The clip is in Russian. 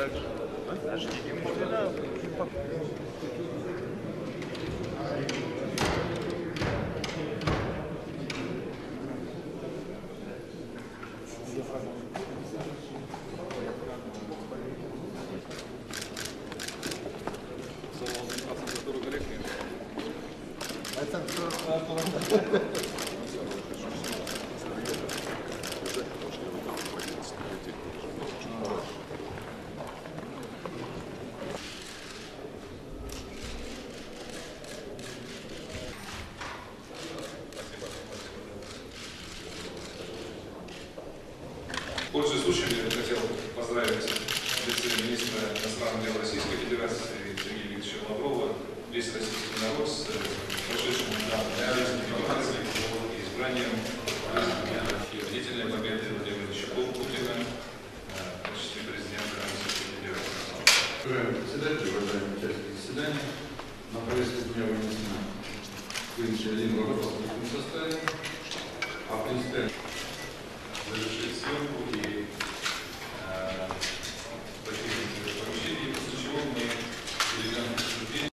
дальше. Подождите, мы сюда... That's a Пользуясь случаем, я хотел поздравить вице-министра иностранных дел Российской Федерации Сергея Викторовича Лаврова, весь российский народ с э, прошедшим демократией и избранием длительной победы Владимира Ильича Путина э, в качестве президента Российской Федерации. Уважаемый председатель, уважаемые участники заседания, на повестку дня вынесено в принципе один вопрос в таком составе, а принципиально